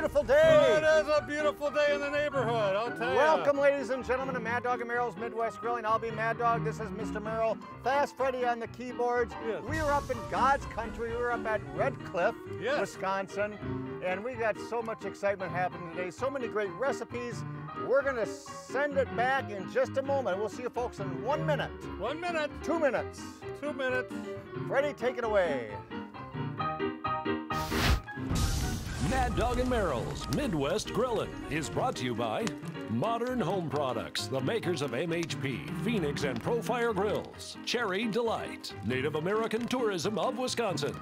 beautiful day. It is a beautiful day in the neighborhood, I'll tell you. Welcome, ladies and gentlemen, to Mad Dog and Merrill's Midwest Grilling. I'll be Mad Dog. This is Mr. Merrill. Fast Freddy on the keyboards. Yes. We are up in God's country. We're up at Red Cliff, Yes. Wisconsin. And we got so much excitement happening today. So many great recipes. We're going to send it back in just a moment. We'll see you folks in one minute, One minute, two minutes. two minutes. Freddie, take it away. Mad Dog and Merrill's Midwest Grillin' is brought to you by Modern Home Products, the makers of MHP, Phoenix, and Profire Grills, Cherry Delight, Native American Tourism of Wisconsin,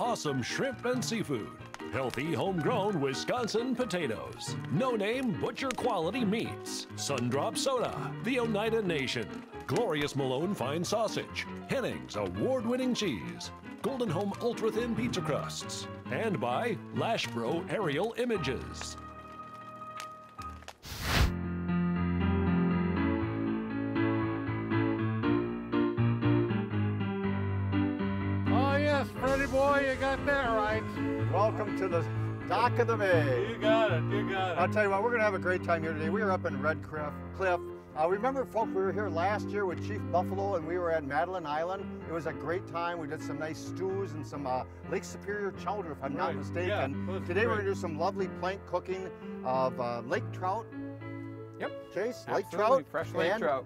Awesome Shrimp and Seafood, Healthy Homegrown Wisconsin Potatoes, No Name Butcher Quality Meats, Sundrop Soda, The Oneida Nation, Glorious Malone Fine Sausage, Henning's Award Winning Cheese, Golden Home Ultra Thin Pizza Crusts, and by Lashbro Aerial Images. Oh yes, Freddie boy, you got that right. Welcome to the dock of the bay. You got it, you got it. I'll tell you what, we're going to have a great time here today. We are up in Red Cliff. Cliff. Uh, remember, folks, we were here last year with Chief Buffalo and we were at Madeline Island. It was a great time. We did some nice stews and some uh, Lake Superior chowder, if I'm not mistaken. Yeah, it was today we're going to do some lovely plank cooking of uh, lake trout. Yep. Chase, Absolutely. lake trout. fresh lake and, trout,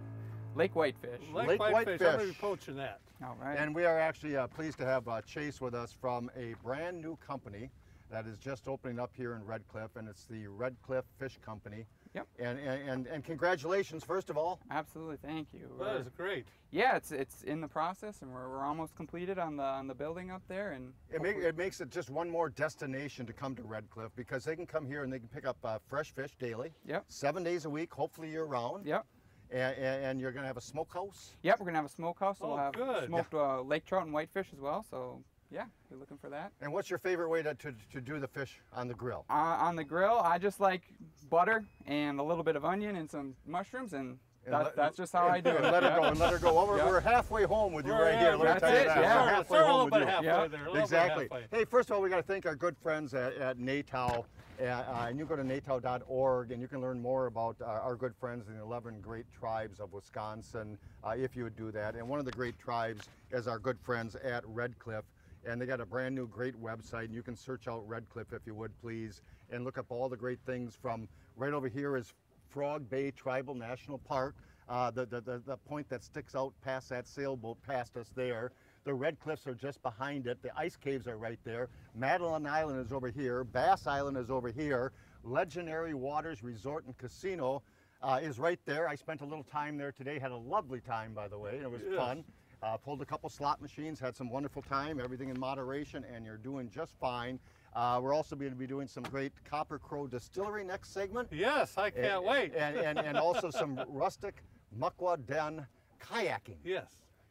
lake whitefish. Lake, Lake whitefish, I'm gonna be poaching that. All right. And we are actually uh, pleased to have uh, Chase with us from a brand new company that is just opening up here in Red Cliff, and it's the Red Cliff Fish Company. Yep. And, and, and, and congratulations, first of all. Absolutely, thank you. That We're- great. yeah, it's it's in the process, and we're, we're almost completed on the on the building up there, and It, make, it makes it just one more destination to come to Red Cliff because they can come here and they can pick up uh, fresh fish daily, Yep. seven days a week, hopefully year round. Yep. And, and, and you're going to have a smokehouse. Yep. We're gonna have a smokehouse. So Oh, we'll have good. smoked uh, lake trout and whitefish as well. So yeah, you're looking for that. And what's your favorite way to, to, to do the fish on the grill? Uh, on the grill, I just like butter and a little bit of onion and some mushrooms, and, And that, let- that's just how I do it. let her go and let her go. Well, we're, Yeah. we're halfway home with you We're right here. half- Let me that's tell you it, that. yeah. We're We're halfway a home little with bit you. halfway Yeah. there. a little bit Exactly. halfway. Hey, first of all, we got to thank our good friends at, at NATOW. Uh, uh, and you go to natow.org and you can learn more about uh, our good friends in the 11 great tribes of Wisconsin uh, if you would do that. And one of the great tribes is our good friends at Red Cliff. And they got a brand new great website. And you can search out Red Cliff if you would, please, and look up all the great things from right over here is Frog Bay Tribal National Park. Uh, the, the, the, the point that sticks out past that sailboat past us there. The Red Cliffs are just behind it. The ice caves are right there. Madeline Island is over here. Bass Island is over here. Legendary Waters Resort and Casino uh, is right there. I spent a little time there today. Had a lovely time, by the way. It was Yes. fun. Uh, pulled a couple slot machines, had some wonderful time, everything in moderation, and you're doing just fine. Uh, we're also going to be doing some great Copper Crow Distillery next segment. Yes, I can't And- wait. And, and, and also some rustic Muckwa Den kayaking. yes.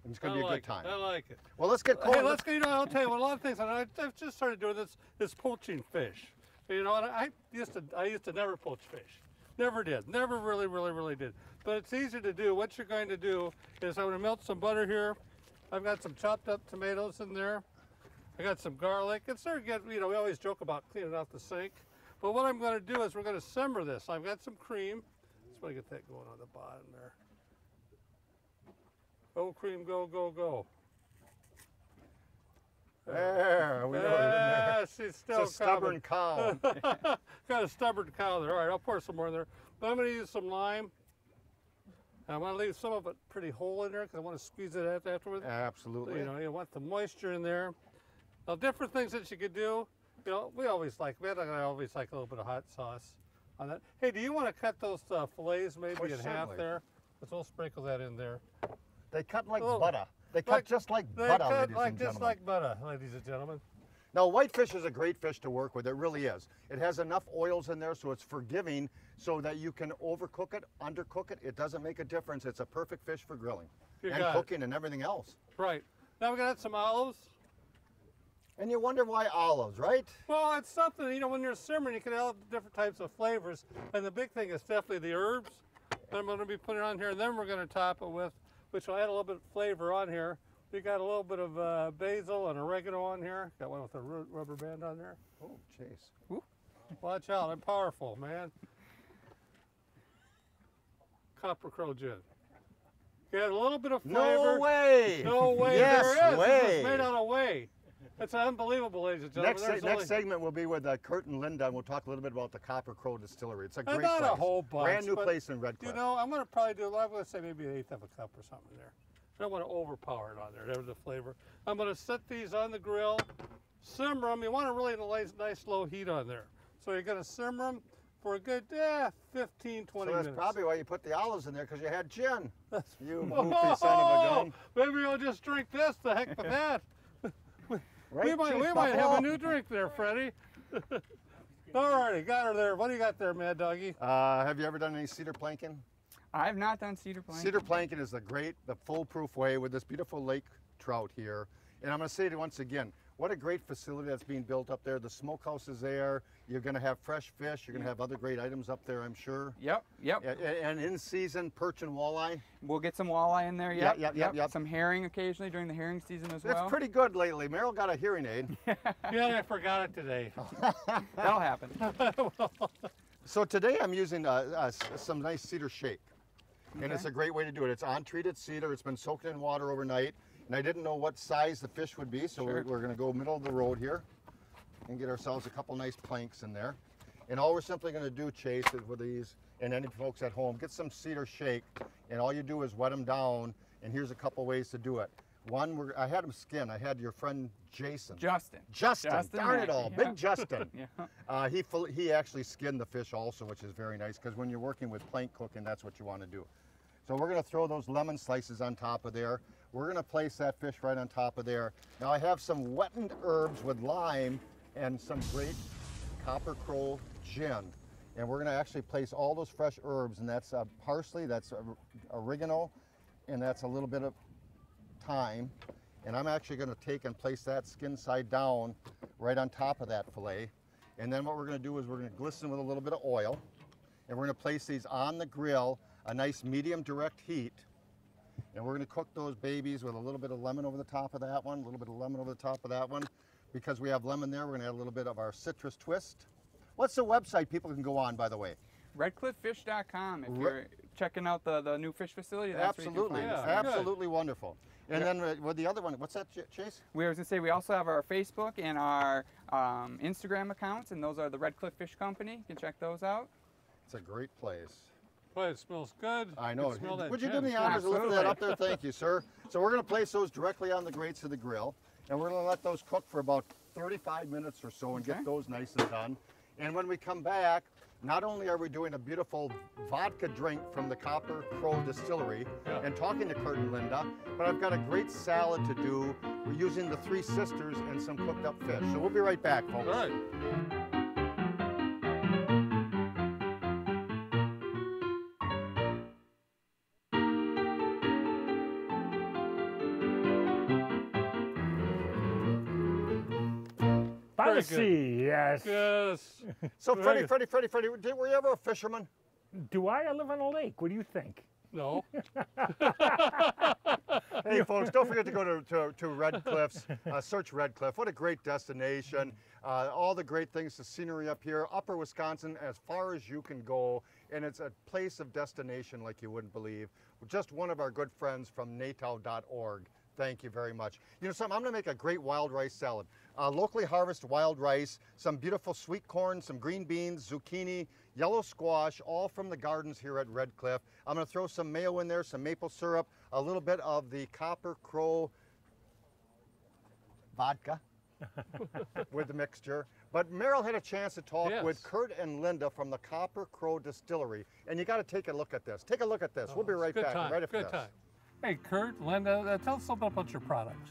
It's going to be a like good time. It. I like it. Well, let's get cold. Hey, let's go. You know, I'll tell you what. A lot of things. and I, I've just started doing this. This poaching fish. You know, and I used to. I used to never poach fish. Never did. Never really, really, really did. But it's easy to do. What you're going to do is I'm going to melt some butter here. I've got some chopped up tomatoes in there. I got some garlic. It's sort of get. You know, we always joke about cleaning out the sink. But what I'm going to do is we're going to simmer this. I've got some cream. Let's want to get that going on the bottom there. Go cream, go, go, go. There, we know it in there. Ah, she's still It's a stubborn cow. Got a stubborn cow there. All right, I'll pour some more in there. But I'm going to use some lime. And I want to leave some of it pretty whole in there because I want to squeeze it out afterwards. Absolutely. You know, you want the moisture in there. Now, different things that you could do. You know, we always like, man, I always like a little bit of hot sauce on that. Hey, do you want to cut those uh, fillets maybe Oh, in half there? Let's all sprinkle that in there. They cut like Oh, butter. They cut like- just like butter, ladies like and just like butter, ladies and gentlemen. Now, whitefish is a great fish to work with. It really is. It has enough oils in there so it's forgiving so that you can overcook it, undercook it. It doesn't make a difference. It's a perfect fish for grilling You and got it. cooking and everything else. Right. Now we got some olives. And you wonder why olives, right? Well, it's something, you know, when you're simmering, you can add different types of flavors. And the big thing is definitely the herbs. that I'm going to be putting on here. And then we're going to top it with, which will add a little bit of flavor on here. We got a little bit of uh, basil and oregano on here. Got one with a rubber band on there. Oh, jeez. Watch out, I'm powerful, man. Copper Crow gin. Got a little bit of flavor. No way! No way Yes there is. way. It's made out of whey. It's unbelievable, ladies and gentlemen. Next, se- There's next segment will be with uh, Kurt and Linda, and we'll talk a little bit about the Copper Crow Distillery. It's a great not place. a whole bunch, Brand new place in Red Cliff. You know, I'm going to probably do, I'm going to say maybe an eighth of a cup or something there. I don't want to overpower it on there, there's the flavor. I'm going to set these on the grill, simmer them. You want a really nice, nice low heat on there. So you're going to simmer them for a good eh, 15, 20 so that's minutes. probably why you put the olives in there, because you had gin. That's You Oh, son of a gun. Maybe I'll just drink this. The heck with that. Right, we might, we might have a new drink there, Freddie. Alrighty, got her there. What do you got there, Mad Doggy? Uh, have you ever done any cedar planking? I have not done cedar planking. Cedar planking is the great, the foolproof way with this beautiful lake trout here. And I'm going to say it once again, what a great facility that's being built up there. The smokehouse is there. You're going to have fresh fish. You're going to have other great items up there, I'm sure. Yep, yep. A- a- And in season, perch and walleye. We'll get some walleye in there. Yeah, Yep, yep, yep, yep. Some herring occasionally during the herring season as It's well. pretty good lately. Merrill got a hearing aid. Yeah, I forgot it today. That'll happen. So today I'm using uh, uh, some nice cedar shake. And it's a great way to do it. It's untreated cedar. It's been soaked in water overnight. And I didn't know what size the fish would be, so we're, we're going to go middle of the road here and get ourselves a couple nice planks in there. And all we're simply going to do, Chase, is with these, and any folks at home, get some cedar shake. And all you do is wet them down. And here's a couple ways to do it. One, we're, I had them skin. I had your friend Jason. Justin. Justin, Justin darn it all, yeah. big Justin. Yeah. Uh, he he actually skinned the fish also, which is very nice because when you're working with plank cooking, that's what you want to do. So we're going to throw those lemon slices on top of there. We're going to place that fish right on top of there. Now I have some wettened herbs with lime and some great copper crow gin. And we're going to actually place all those fresh herbs, and that's parsley, that's oregano, and that's a little bit of thyme. And I'm actually going to take and place that skin side down right on top of that fillet. And then what we're going to do is we're going to glisten with a little bit of oil. And we're going to place these on the grill, a nice medium direct heat. And we're going to cook those babies with a little bit of lemon over the top of that one, a little bit of lemon over the top of that one. Because we have lemon there, we're going to add a little bit of our citrus twist. What's the website people can go on, by the way? RedcliffFish.com if Re- you're checking out the, the new fish facility. That's Absolutely, Where you can find Yeah, us. good. absolutely wonderful. And then uh, with the other one, what's that, Chase? We were going to say we also have our Facebook and our um, Instagram accounts, and those are the Red Cliff Fish Company. You can check those out. It's a great place. Boy, it smells good. I know. can smell that Would you do me the honors of lifting that up there? Thank you, sir. So we're going to place those directly on the grates of the grill, and we're going to let those cook for about 35 minutes or so and Okay. get those nice and done. And when we come back, not only are we doing a beautiful vodka drink from the Copper Crow Distillery Yeah. and talking to Kurt and Linda, but I've got a great salad to do. We're using the Three Sisters and some cooked up fish. So we'll be right back, folks. right. By Very the sea, yes. Yes. So Very Freddie, good. Freddie, Freddie, Freddie, were you ever a fisherman? Do I? I live on a lake. What do you think? No. Hey, folks, don't forget to go to, to, to Red Cliffs. Uh, search Red Cliff. What a great destination. Uh, all the great things, the scenery up here, upper Wisconsin, as far as you can go. And it's a place of destination like you wouldn't believe. Just one of our good friends from natow.org. Thank you very much. You know something, I'm gonna make a great wild rice salad. Uh, locally harvested wild rice, some beautiful sweet corn, some green beans, zucchini, yellow squash, all from the gardens here at Red Cliff. I'm gonna throw some mayo in there, some maple syrup, a little bit of the Copper Crow vodka with the mixture. But Merrill had a chance to talk with Kurt and Linda from the Copper Crow Distillery, and you got to take a look at this. Take a look at this. we'll be Oh, right back time. right after good this. time. Hey, Kurt, Linda, uh, tell us a little bit about your products.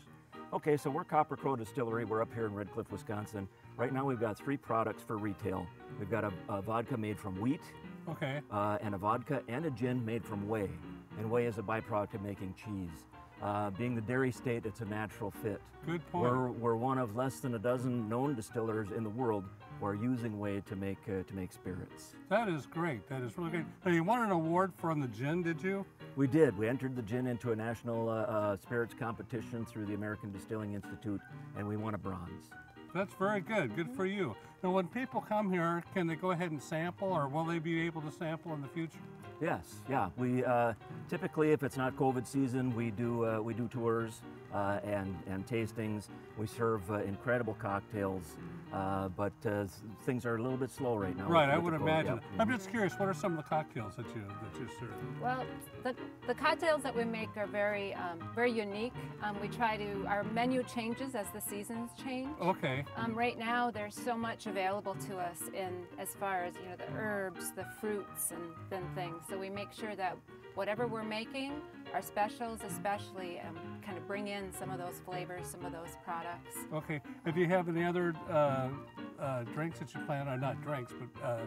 Okay, so we're Copper Crow Distillery. We're up here in Red Cliff, Wisconsin. Right now, we've got three products for retail. We've got a, a vodka made from wheat, Okay. uh, and a vodka and a gin made from whey. And whey is a byproduct of making cheese. Uh, being the dairy state, it's a natural fit. Good point. We're, we're one of less than a dozen known distillers in the world who are using whey to make uh, to make spirits. That is great. That is really great. Now, you won an award from the gin, did you? We did. We entered the gin into a national uh, uh, spirits competition through the American Distilling Institute, and we won a bronze. That's very good. Good for you. Now, when people come here, can they go ahead and sample, or will they be able to sample in the future? Yes, yeah. We uh, typically, if it's not COVID season, we do uh, we do tours uh, and and tastings. We serve uh, incredible cocktails, uh, but uh, things are a little bit slow right now. Right, I would the imagine. yep. I'm just curious. What are some of the cocktails that you that you serve? Well, the, the cocktails that we make are very, um, very unique. Um, we try to, our menu changes as the seasons change. Okay. Um, right now, there's so much available to us in as far as you know the herbs, the fruits, and then things. So we make sure that whatever we're making, our specials especially, um, kind of bring in some of those flavors, some of those products. Okay. If you have any other uh, uh, drinks that you plan on? Not drinks, but uh,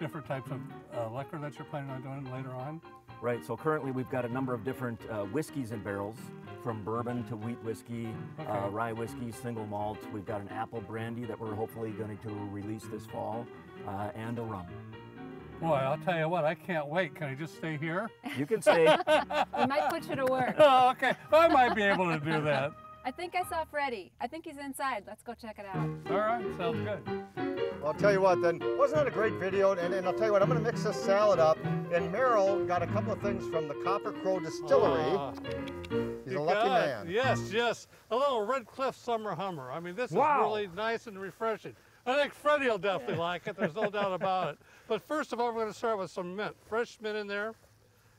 different types of uh, liquor that you're planning on doing later on? Right. So currently, we've got a number of different uh, whiskeys in barrels, from bourbon to wheat whiskey, uh, Okay. rye whiskey, single malt. We've got an apple brandy that we're hopefully going to release this fall, uh, and a rum. Boy, I'll tell you what. I can't wait. Can I just stay here? You can stay. We might put you to work. Oh, okay. I might be able to do that. I think I saw Freddie. I think he's inside. Let's go check it out. All right. Sounds good. I'll tell you what, then, wasn't that a great video? And, and I'll tell you what, I'm going to mix this salad up. And Merrill got a couple of things from the Copper Crow Distillery. Ah, He's a lucky got it. man. Yes, yes. A little Red Cliff Summer Hummer. I mean, this Wow. is really nice and refreshing. I think Freddie will definitely like it. There's no doubt about it. But first of all, we're going to start with some mint, fresh mint in there.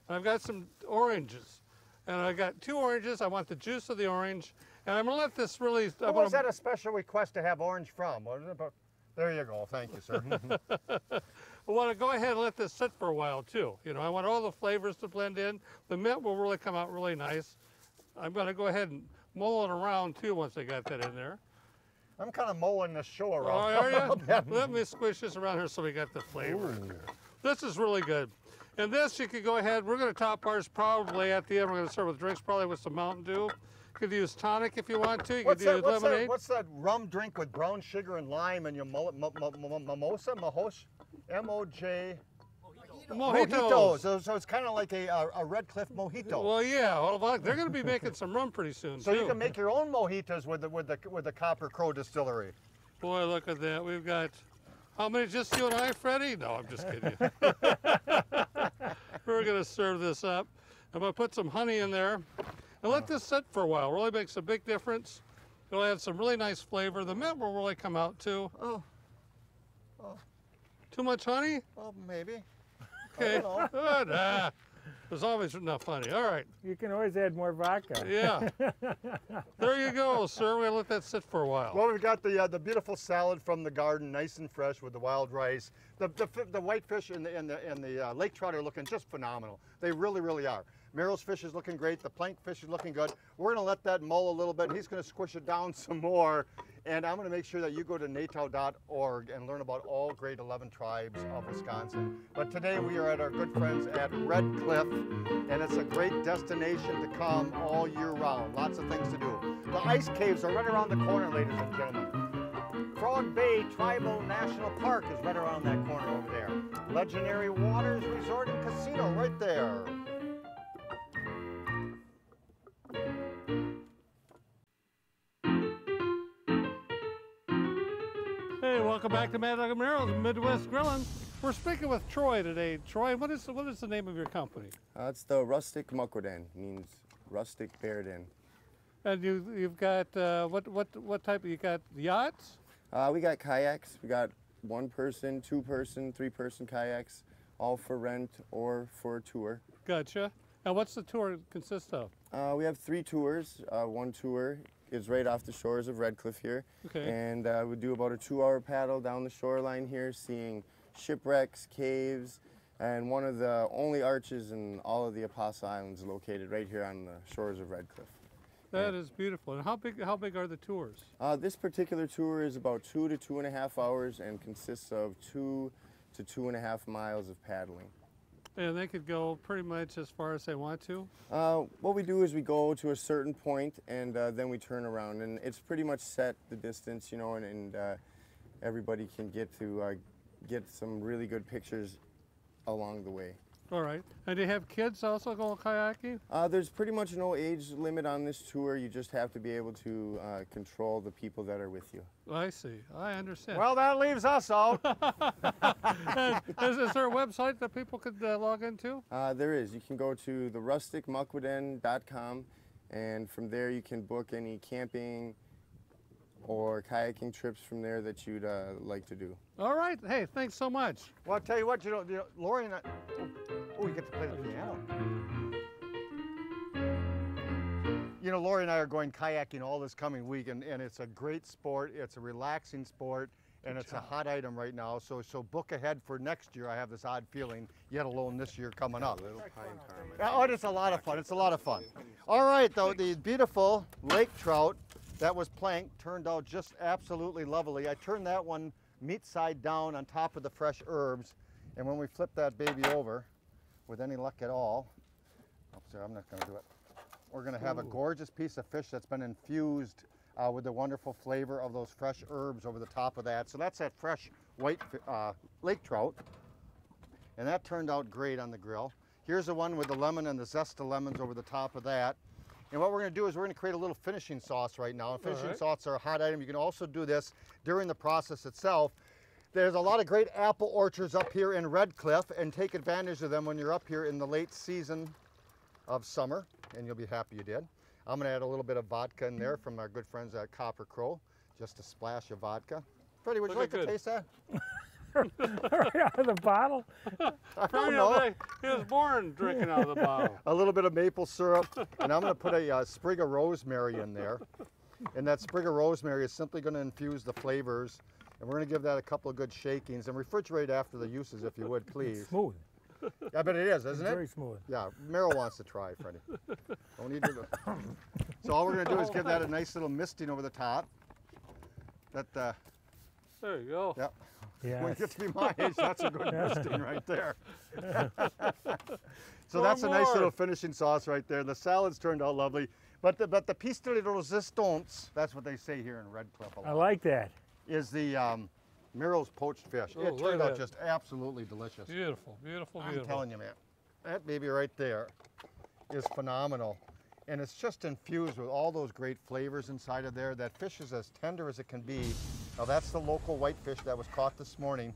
And I've got some oranges. And I got two oranges. I want the juice of the orange. And I'm going to let this really. Gonna- was that a special request to have orange from? What is it about- There you go. Thank you, sir. I want to go ahead and let this sit for a while too. You know, I want all the flavors to blend in. The mint will really come out really nice. I'm going to go ahead and mull it around too once I got that in there. I'm kind of mowing the show Oh, around. are you? Let me squish this around here so we got the flavor. This is really good. And this, you could go ahead, we're going to top ours probably at the end. We're going to serve with drinks, probably with some Mountain Dew. You could use tonic if you want to. You What's could that, use what's, that, what's that rum drink with brown sugar and lime and your mo- mo- mo- mo- mimosa? M-O-J... Mojitos. So, so it's kind of like a, a, a Red Cliff mojito. Well, yeah. Well, well, they're going to be making some rum pretty soon, so too. you can make your own mojitos with the, with the, with the Copper Crow Distillery. Boy, look at that. We've got, how many, just you and I, Freddie? No, I'm just kidding. We're going to serve this up. I'm going to put some honey in there and let this sit for a while. Really makes a big difference. It'll add some really nice flavor. The mint will really come out too. Oh. Oh, Too much honey? well, maybe. Okay. know. Good. Ah, there's always enough honey. All right. You can always add more vodka. Yeah. there you go, sir. We're going to let that sit for a while. Well, we've got the uh, the beautiful salad from the garden, nice and fresh with the wild rice. The the, fi- the white fish and the and the, and the uh, lake trout are looking just phenomenal. They really really are. Merrill's fish is looking great. The plank fish is looking good. We're gonna let that mull a little bit. He's gonna squish it down some more, and I'm gonna make sure that you go to natow.org and learn about all great 11 tribes of Wisconsin. But today we are at our good friends at Red Cliff, and it's a great destination to come all year round. Lots of things to do. The ice caves are right around the corner, ladies and gentlemen. Frog Bay Tribal National Park is right around that corner over there. Legendary Waters Resort and Casino right there. Welcome back to Mad Dog and Merrill's Midwest Grilling. We're speaking with Troy today. Troy, what is what is the name of your company? Uh, it's the rustic Muckwa Den, means rustic bear den. And you you've got uh, what what what type? You got yachts? Uh, we got kayaks. We got one person, two person, three person kayaks, all for rent or for a tour. Gotcha. And what's the tour consist of? Uh, we have three tours. Uh, one tour is right off the shores of Red Cliff here. Okay. And uh, we do about a two hour paddle down the shoreline here, seeing shipwrecks, caves, and one of the only arches in all of the Apostle Islands located right here on the shores of Red Cliff. That is beautiful. And how big how big are the tours? Uh, this particular tour is about two to two and a half hours and consists of two to two and a half miles of paddling. And they could go pretty much as far as they want to. Uh, what we do is we go to a certain point and uh, then we turn around and it's pretty much set the distance, you know, and, and uh, everybody can get to uh, get some really good pictures along the way. All right. And do you have kids also going kayaking? Uh, there's pretty much no age limit on this tour. You just have to be able to uh, control the people that are with you. I see. I understand. Well, that leaves us out. Is, is there a website that people could uh, log into? Uh, there is. You can go to therusticmuckwaden.com and from there you can book any camping or kayaking trips from there that you'd uh, like to do. All right. Hey, thanks so much. Well, I'll tell you what, you know, you know Lori and I, oh, we get to play the piano. You know, Lori and I are going kayaking all this coming week, and, and it's a great sport. It's a relaxing sport, and it's a hot item right now. So, so book ahead for next year. I have this odd feeling, yet alone this year coming up. Yeah, Oh, it's a lot of fun. It's a lot of fun. All right, though, the beautiful lake trout that was planked turned out just absolutely lovely. I turned that one meat side down on top of the fresh herbs, and when we flip that baby over, with any luck at all, oops, sorry, I'm not going to do it. We're going to have a gorgeous piece of fish that's been infused uh, with the wonderful flavor of those fresh herbs over the top of that. So that's that fresh white uh, lake trout and that turned out great on the grill. Here's the one with the lemon and the zest of lemons over the top of that. And what we're gonna do is we're gonna create a little finishing sauce right now. And finishing right. sauce are a hot item. You can also do this during the process itself. There's a lot of great apple orchards up here in Red Cliff and take advantage of them when you're up here in the late season of summer and you'll be happy you did. I'm gonna add a little bit of vodka in there from our good friends at Copper Crow, just a splash of vodka. Freddie, would you like Looking to taste that? right out of the bottle. I don't Freddie, know. He was born drinking out of the bottle. a little bit of maple syrup, and I'm going to put a uh, sprig of rosemary in there. And that sprig of rosemary is simply going to infuse the flavors. And we're going to give that a couple of good shakings and refrigerate after the uses, if you would, please. Smooth. I bet it is, isn't it? Very smooth. Yeah, Merrill wants to try, Freddie. Don't need to. do- So all we're going to do is give that a nice little misting over the top. That, uh, There you go. yep. When you Yes. get to be my age, that's a good misting right there. so Pour that's a nice little finishing sauce right there. The salads turned out lovely. But the, but the piece de resistance, that's what they say here in Red Cliff a I lot, I like that. is the um, Merrill's poached fish. Oh, it turned out that. just absolutely delicious. Beautiful, beautiful, I'm telling you, man, that baby right there is phenomenal. And it's just infused with all those great flavors inside of there. That fish is as tender as it can be. Now that's the local whitefish that was caught this morning.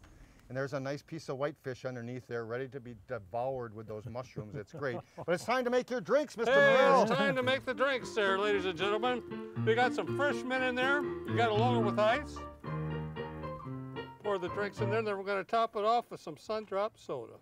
And there's a nice piece of whitefish underneath there ready to be devoured with those mushrooms. It's great. But it's time to make your drinks, Mr. Hey, Merrill. it's time to make the drinks there, ladies and gentlemen. We got some fresh mint in there. You got to load it with ice. Pour the drinks in there, and then we're going to top it off with some Sundrop soda.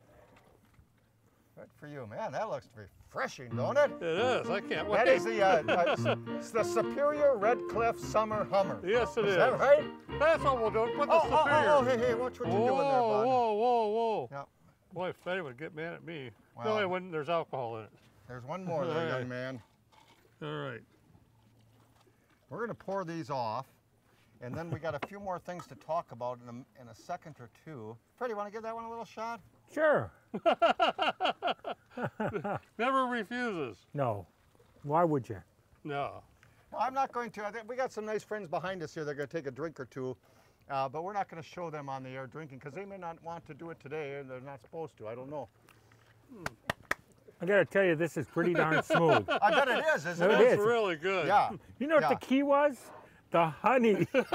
Good for you, man. That looks refreshing, don't it? It is. I can't wait. That is the, uh, uh, it's the Superior Red Cliff Summer Hummer. Yes, it Is is. that right? That's what we'll do. Put the Oh, oh, superior. oh, oh, hey, hey, watch what you're whoa, doing there, bud. whoa, whoa, whoa. Yep. Boy, Freddie would get mad at me. Well. no, when there's alcohol in it. There's one more there, Alright. young man. All right. We're going to pour these off, and then we got a few more things to talk about in a, in a second or two. Freddie, want to give that one a little shot? Sure. Never refuses. No. Why would you? No. No, I'm not going to. I think we got some nice friends behind us here. They're going to take a drink or two, uh, but we're not going to show them on the air drinking because they may not want to do it today, and they're not supposed to. I don't know. I got to tell you, this is pretty darn smooth. I bet it is, isn't It it? is. It's really good. Yeah. You know what Yeah. the key was? The honey. Can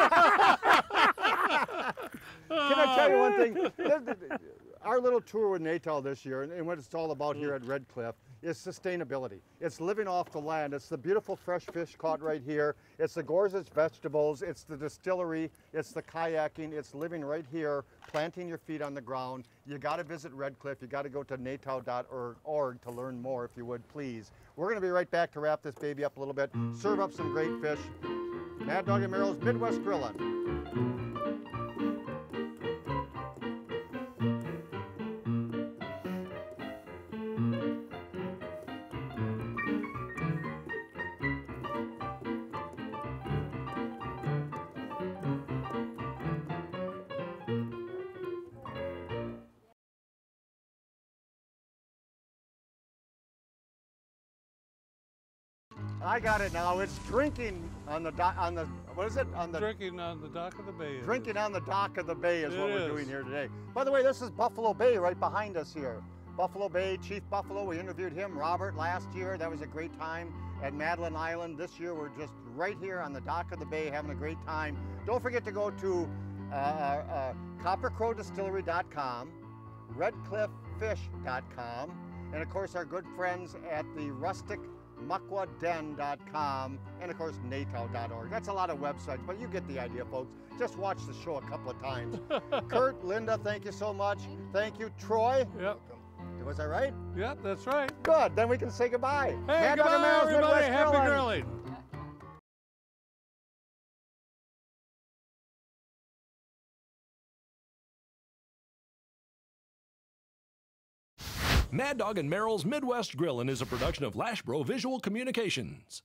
I tell you one thing? Our little tour with NATOW this year, and, and what it's all about here mm. at Red Cliff, is sustainability. It's living off the land. It's the beautiful fresh fish caught right here. It's the gorgeous vegetables. It's the distillery. It's the kayaking. It's living right here, planting your feet on the ground. You got to visit Red Cliff. You got to go to natow.org to learn more, if you would, please. We're going to be right back to wrap this baby up a little bit, serve up some great fish. Mad Dog and Merrill's Midwest Grillin'. I got it now. It's drinking on the dock, on the what is it? On the Drinking on the dock of the bay. drinking on the dock of the bay is It what we're is. doing here today. By the way, this is Buffalo Bay right behind us here. Buffalo Bay, Chief Buffalo, we interviewed him, Robert, last year. That was a great time at Madeline Island. This year, we're just right here on the dock of the bay having a great time. Don't forget to go to uh, uh, coppercrowdistillery.com, redclifffish.com, and of course, our good friends at the rustic muckwaden.com and of course natow.org. That's a lot of websites, but you get the idea, folks. Just watch the show a couple of times. Kurt, Linda, thank you so much. Thank you, Troy. Yep. Was I right? Yep, that's right. Good. Then we can say goodbye. Hey, Mad goodbye, Merrill's everybody. Happy Grilling. grilling. Mad Dog and Merrill's Midwest Grillin' is a production of Lashbro Visual Communications.